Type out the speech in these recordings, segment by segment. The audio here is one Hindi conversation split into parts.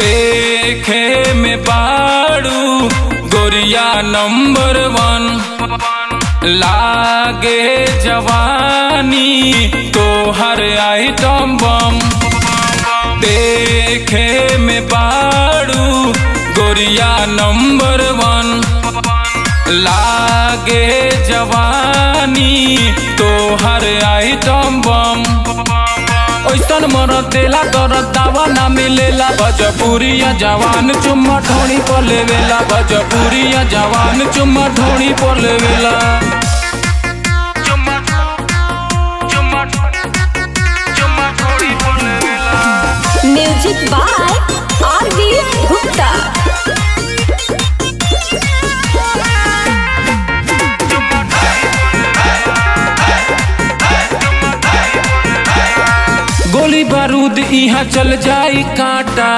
देखे में बाड़ू गोरिया नंबर वन। लागे जवानी तो हर आइटम बम। देखे में बाड़ू गोरिया नंबर वन। लागे जवानी तो हर आइटम बम। ओइसन मरद देला दरद दावा ना मिलेला। भजपुरिया जवान चुम्मा ढोणी पर लेवेला। भजपुरिया जवान चुम्मा ढोणी पर लेवेला। Music by Gupta. गोली बारूद यहाँ चल जाई कांटा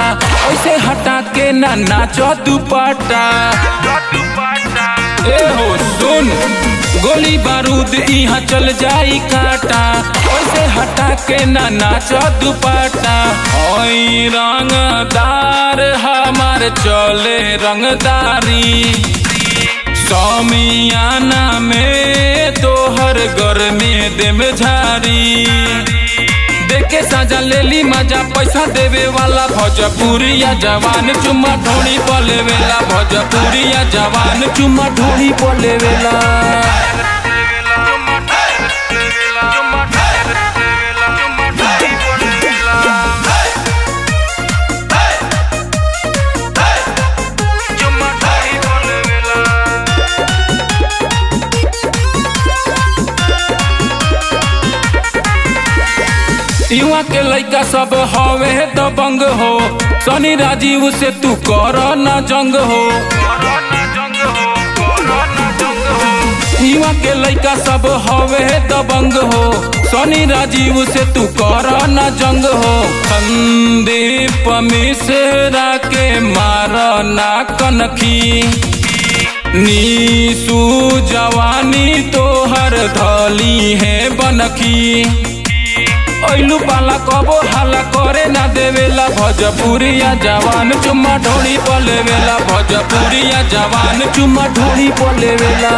ऐसे हटा के ना नाचो दुपट्टा ए हो सुन, गोली बारूद यहाँ चल जाई कांटा। के ना नाचो दुपट्टा ओई रंगदार हमार चले रंगदारी। समियाना में तोहर गर्मी देम झारी। देखे साजा लेली मज़ा, पैसा देवे वाला भोजपुरिया जवान चुम्मा ढोड़ी पलेवेला भोजपुरिया जवान चुम्मा ढोड़ी पलेवेला युवा के लइका सब हवे दबंग हो सनी राजीव से तू कर न जंग हो युवा के लइका सब हवे दबंग हो सनी राजीव से तू कर न जंग हो संदीप मिश्रा के मार ना कनखी नीसू जवानी तोहर धली है बनखी ऐलू पाला कबो हाला करे ना देवेला। भजपुरिया जवान चुम्मा ढोली पलेवेला। भजपुरिया जवान चुम्मा ढोली पलेवेला।